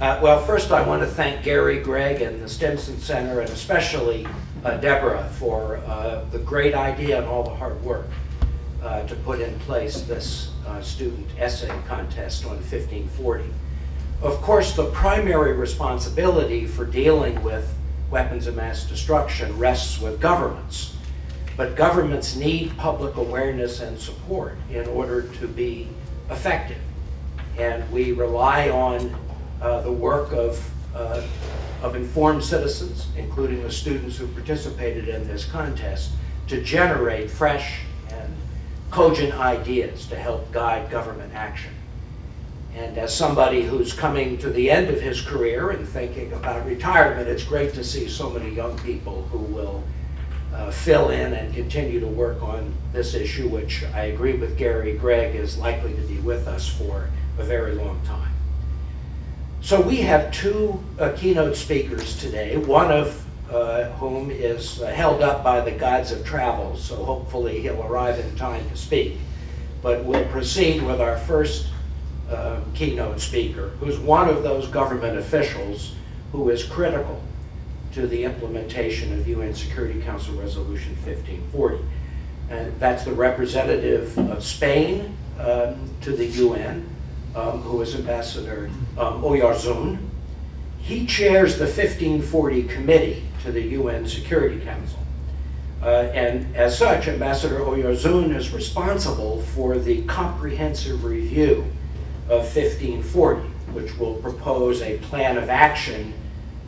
Uh, well, first I want to thank Gary, Greg, and the Stimson Center, and especially uh, Deborah for uh, the great idea and all the hard work uh, to put in place this uh, student essay contest on 1540. Of course, the primary responsibility for dealing with weapons of mass destruction rests with governments. But governments need public awareness and support in order to be effective. And we rely on uh, the work of, uh, of informed citizens, including the students who participated in this contest, to generate fresh and cogent ideas to help guide government action. And as somebody who's coming to the end of his career and thinking about retirement, it's great to see so many young people who will uh, fill in and continue to work on this issue, which I agree with Gary Gregg is likely to be with us for a very long time. So we have two uh, keynote speakers today, one of uh, whom is uh, held up by the gods of travel, so hopefully he'll arrive in time to speak. But we'll proceed with our first uh, keynote speaker, who's one of those government officials who is critical to the implementation of UN Security Council Resolution 1540. And that's the representative of Spain um, to the UN, um, who is Ambassador um, Oyarzun. He chairs the 1540 committee to the UN Security Council. Uh, and as such, Ambassador Oyarzun is responsible for the comprehensive review of 1540, which will propose a plan of action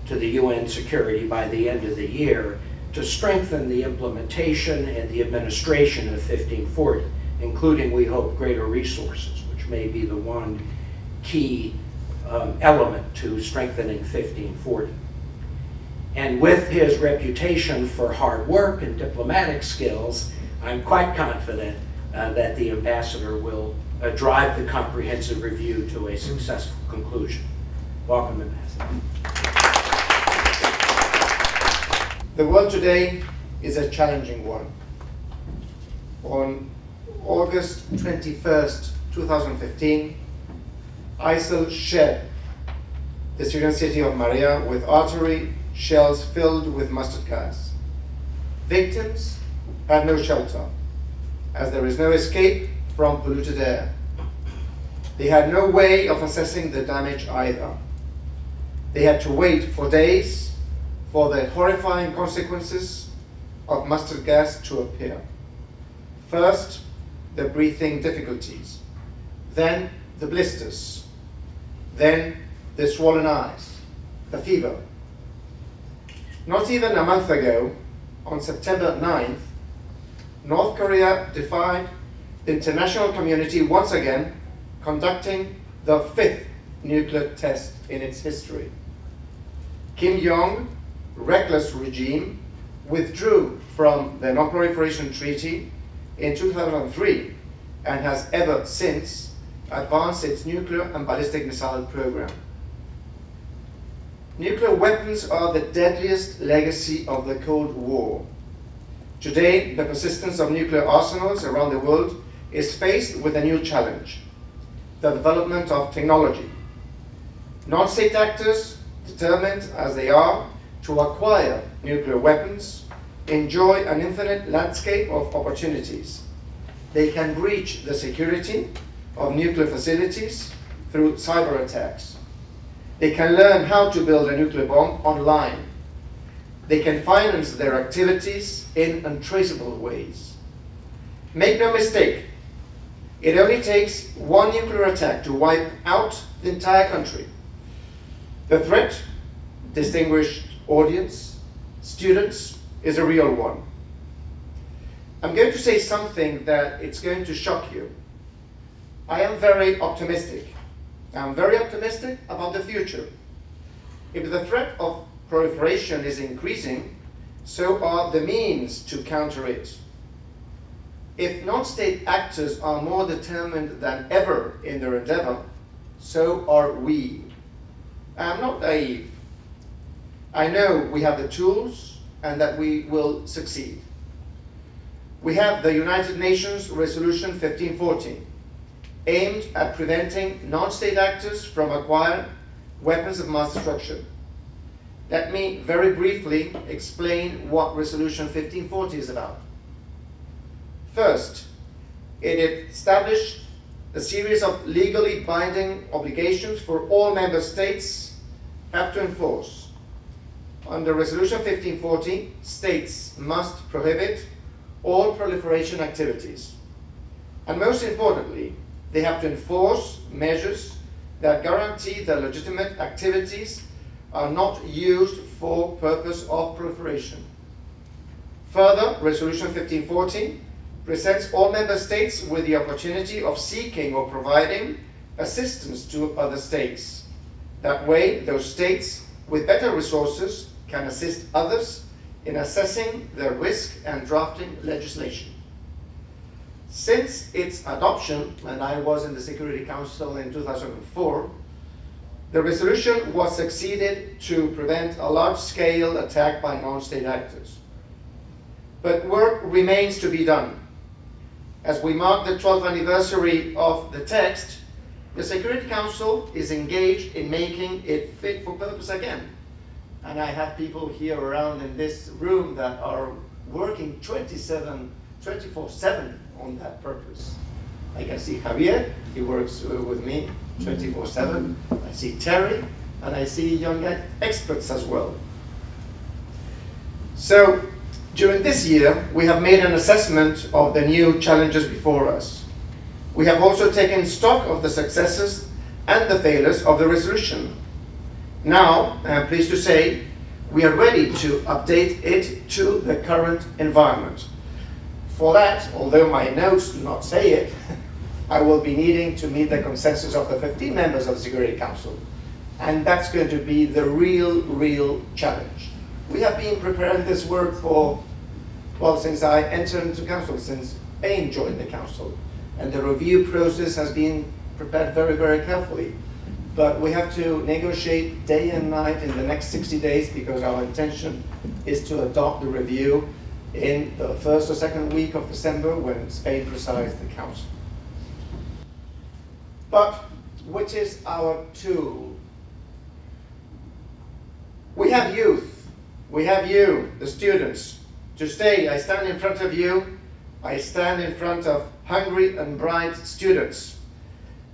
to the UN security by the end of the year to strengthen the implementation and the administration of 1540, including, we hope, greater resources may be the one key um, element to strengthening 1540. And with his reputation for hard work and diplomatic skills, I'm quite confident uh, that the ambassador will uh, drive the comprehensive review to a successful conclusion. Welcome, Ambassador. The world today is a challenging one. On August 21st, 2015, ISIL shed the Syrian city of Marea with artillery shells filled with mustard gas. Victims had no shelter, as there is no escape from polluted air. They had no way of assessing the damage either. They had to wait for days for the horrifying consequences of mustard gas to appear. First, the breathing difficulties then the blisters, then the swollen eyes, the fever. Not even a month ago, on September 9th, North Korea defied the international community once again, conducting the fifth nuclear test in its history. Kim Jong, reckless regime, withdrew from the Non-Proliferation Treaty in 2003 and has ever since advance its nuclear and ballistic missile program. Nuclear weapons are the deadliest legacy of the Cold War. Today, the persistence of nuclear arsenals around the world is faced with a new challenge, the development of technology. Non-state actors, determined as they are to acquire nuclear weapons, enjoy an infinite landscape of opportunities. They can breach the security of nuclear facilities through cyber attacks. They can learn how to build a nuclear bomb online. They can finance their activities in untraceable ways. Make no mistake, it only takes one nuclear attack to wipe out the entire country. The threat, distinguished audience, students, is a real one. I'm going to say something that it's going to shock you. I am very optimistic. I'm very optimistic about the future. If the threat of proliferation is increasing, so are the means to counter it. If non-state actors are more determined than ever in their endeavor, so are we. I'm not naive. I know we have the tools and that we will succeed. We have the United Nations Resolution 1514, aimed at preventing non-state actors from acquiring weapons of mass destruction. Let me very briefly explain what Resolution 1540 is about. First, it established a series of legally binding obligations for all member states have to enforce. Under Resolution 1540, states must prohibit all proliferation activities. And most importantly, they have to enforce measures that guarantee that legitimate activities are not used for purpose of proliferation. Further, Resolution 1540 presents all member states with the opportunity of seeking or providing assistance to other states. That way, those states with better resources can assist others in assessing their risk and drafting legislation. Since its adoption, and I was in the Security Council in 2004, the resolution was succeeded to prevent a large-scale attack by non-state actors. But work remains to be done. As we mark the 12th anniversary of the text, the Security Council is engaged in making it fit for purpose again. And I have people here around in this room that are working 27, 24-7 on that purpose. I can see Javier, he works uh, with me 24-7. I see Terry, and I see young experts as well. So, during this year, we have made an assessment of the new challenges before us. We have also taken stock of the successes and the failures of the resolution. Now, I am pleased to say, we are ready to update it to the current environment. For that, although my notes do not say it, I will be needing to meet the consensus of the 15 members of the Security Council. And that's going to be the real, real challenge. We have been preparing this work for, well, since I entered into council, since Spain joined the council. And the review process has been prepared very, very carefully. But we have to negotiate day and night in the next 60 days because our intention is to adopt the review in the first or second week of December when Spain presides the Council. But which is our tool? We have youth. We have you, the students. Today I stand in front of you. I stand in front of hungry and bright students.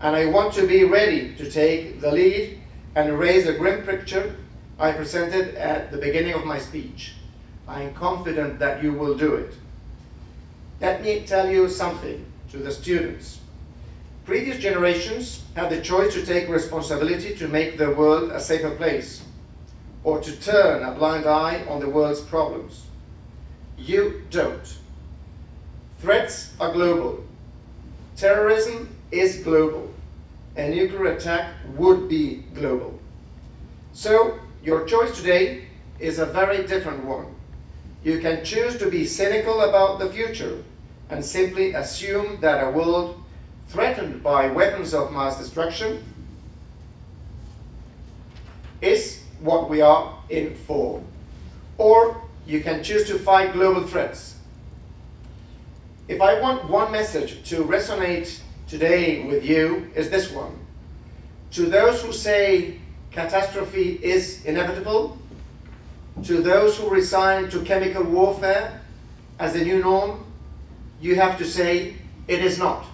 And I want to be ready to take the lead and raise the grim picture I presented at the beginning of my speech. I am confident that you will do it. Let me tell you something to the students. Previous generations had the choice to take responsibility to make the world a safer place or to turn a blind eye on the world's problems. You don't. Threats are global. Terrorism is global. A nuclear attack would be global. So, your choice today is a very different one. You can choose to be cynical about the future and simply assume that a world threatened by weapons of mass destruction is what we are in for. Or you can choose to fight global threats. If I want one message to resonate today with you, is this one. To those who say catastrophe is inevitable, to those who resign to chemical warfare as the new norm, you have to say, it is not.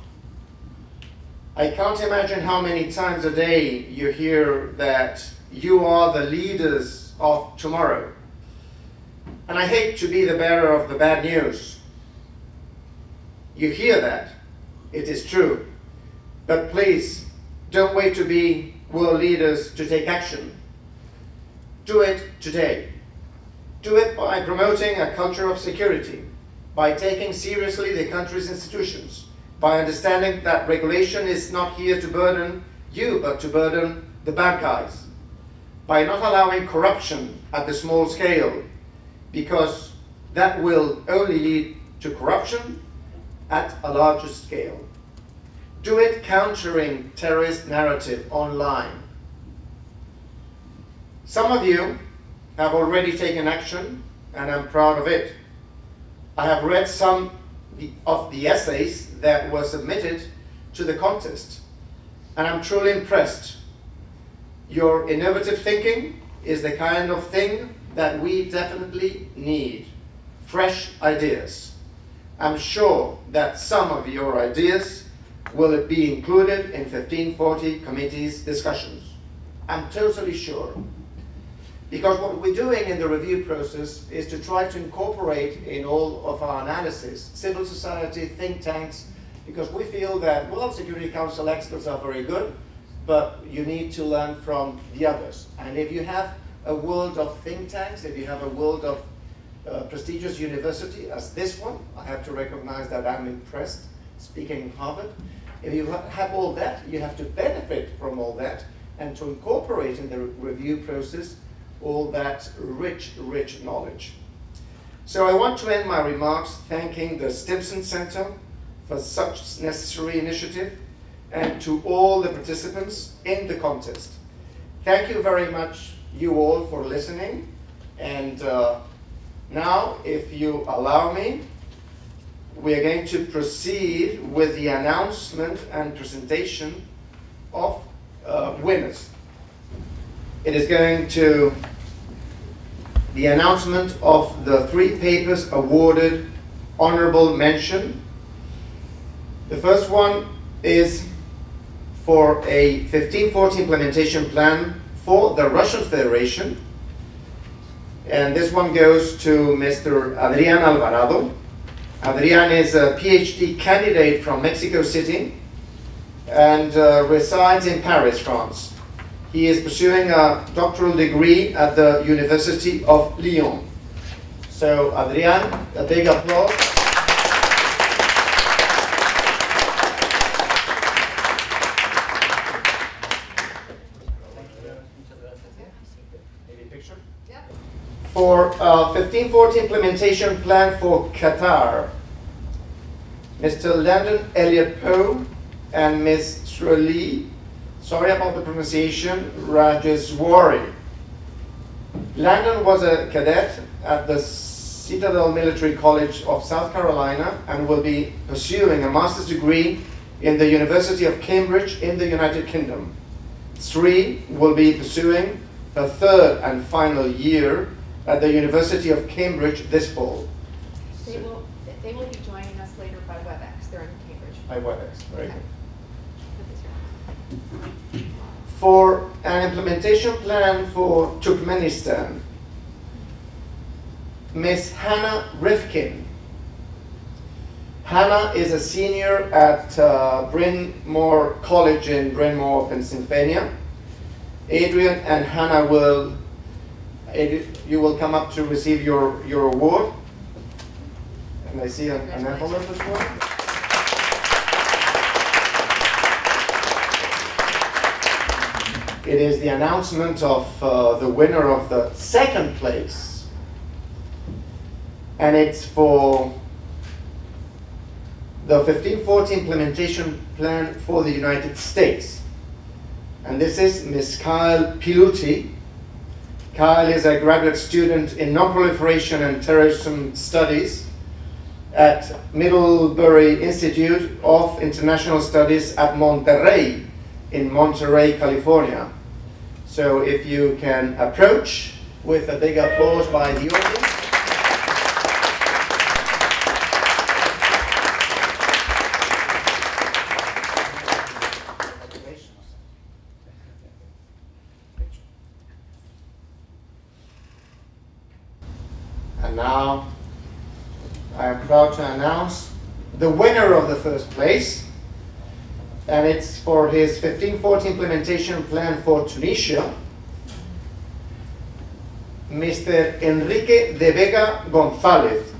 I can't imagine how many times a day you hear that you are the leaders of tomorrow. And I hate to be the bearer of the bad news. You hear that. It is true. But please, don't wait to be world leaders to take action. Do it today. Do it by promoting a culture of security, by taking seriously the country's institutions, by understanding that regulation is not here to burden you, but to burden the bad guys, by not allowing corruption at the small scale, because that will only lead to corruption at a larger scale. Do it countering terrorist narrative online. Some of you have already taken action, and I'm proud of it. I have read some of the essays that were submitted to the contest, and I'm truly impressed. Your innovative thinking is the kind of thing that we definitely need. Fresh ideas. I'm sure that some of your ideas will be included in 1540 committee's discussions. I'm totally sure. Because what we're doing in the review process is to try to incorporate in all of our analysis civil society, think tanks, because we feel that World Security Council experts are very good, but you need to learn from the others. And if you have a world of think tanks, if you have a world of uh, prestigious university as this one, I have to recognize that I'm impressed speaking in Harvard. If you have all that, you have to benefit from all that and to incorporate in the review process all that rich, rich knowledge. So I want to end my remarks thanking the Stimson Center for such necessary initiative and to all the participants in the contest. Thank you very much, you all, for listening. And uh, now, if you allow me, we are going to proceed with the announcement and presentation of uh, winners. It is going to the announcement of the three papers awarded honorable mention. The first one is for a 1540 implementation plan for the Russian Federation. And this one goes to Mr. Adrian Alvarado. Adrian is a PhD candidate from Mexico City and uh, resides in Paris, France. He is pursuing a doctoral degree at the University of Lyon. So, Adrian, a big applause. For uh, 1540 implementation plan for Qatar, Mr. Landon Elliott Poe and Ms. Srali, sorry about the pronunciation, Rajeswari. Landon was a cadet at the Citadel Military College of South Carolina and will be pursuing a master's degree in the University of Cambridge in the United Kingdom. Sri will be pursuing her third and final year at the University of Cambridge this fall. They will, they will be joining us later by WebEx. They're in Cambridge. By WebEx, very Okay. good. For an implementation plan for Turkmenistan, Miss Hannah Rifkin. Hannah is a senior at uh, Bryn Mawr College in Bryn Mawr, Pennsylvania. Adrian and Hannah will, you will come up to receive your, your award. And I see an an envelope as well. It is the announcement of uh, the winner of the second place. And it's for the 1540 implementation plan for the United States. And this is Ms. Kyle Piluti. Kyle is a graduate student in non-proliferation and terrorism studies at Middlebury Institute of International Studies at Monterey in Monterey, California. So if you can approach with a big applause by the audience. And now I am proud to announce the winner of the first place. And it's for his 1540 implementation plan for Tunisia, Mr. Enrique de Vega Gonzalez.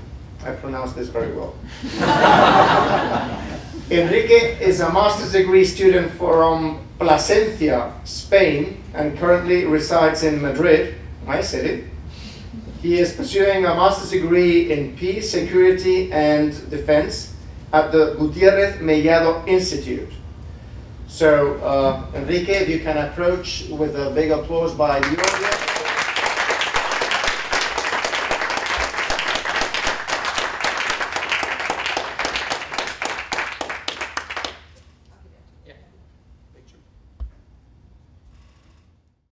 I pronounced this very well. Enrique is a master's degree student from Plasencia, Spain, and currently resides in Madrid, my city. He is pursuing a master's degree in peace, security, and defense at the Gutierrez Mellado Institute. So, uh, Enrique, if you can approach with a big applause by the audience.